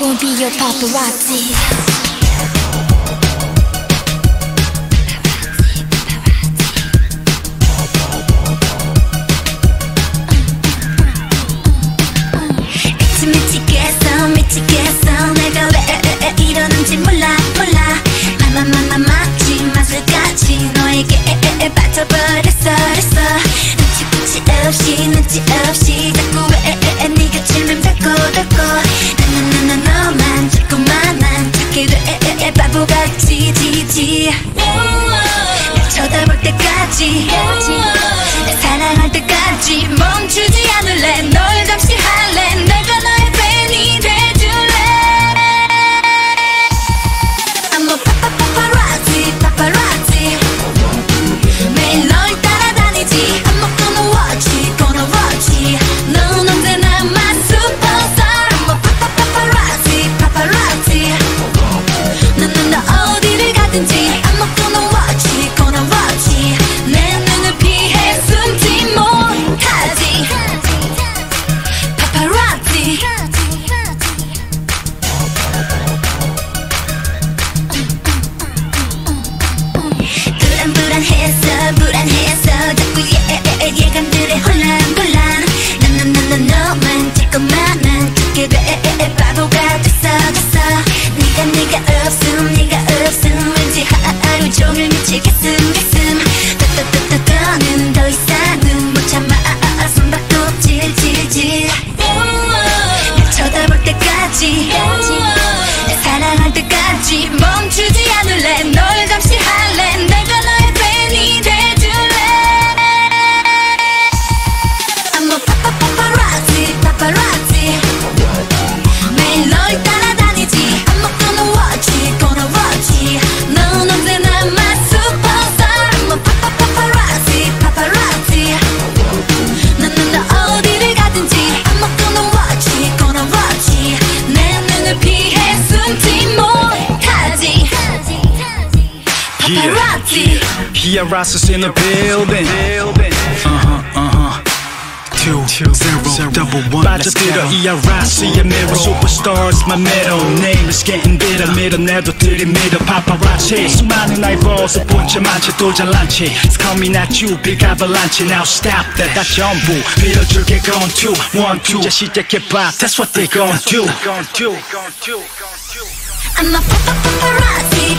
wanna be your paparazzi. 빠져버렸어 그랬어. 눈치 끝이 없이 눈치 없이 자꾸 왜 네가 질문 잡고 잡고 때까지 날 사랑할 때까지 멈추지 않을래? 널 난 찾게 돼 바보가 됐어 됐어 네가 네가 없음 paparazzi Yeah, Ross's in the building. Uh huh, uh huh. Two, zero, double one. 빠져들어 이 아라스의 mirror Superstars my middle name is getting bitter 밀어내도 들이밀어 paparazzi 수많은 eyeballs 본체 많지 또 잘난 체 It's coming at you big avalanche Now stop that 다 전부 밀어줄게 gone two One, two 이제 시작해봐 That's what they gon' do I'm a pa- pa- paparazzi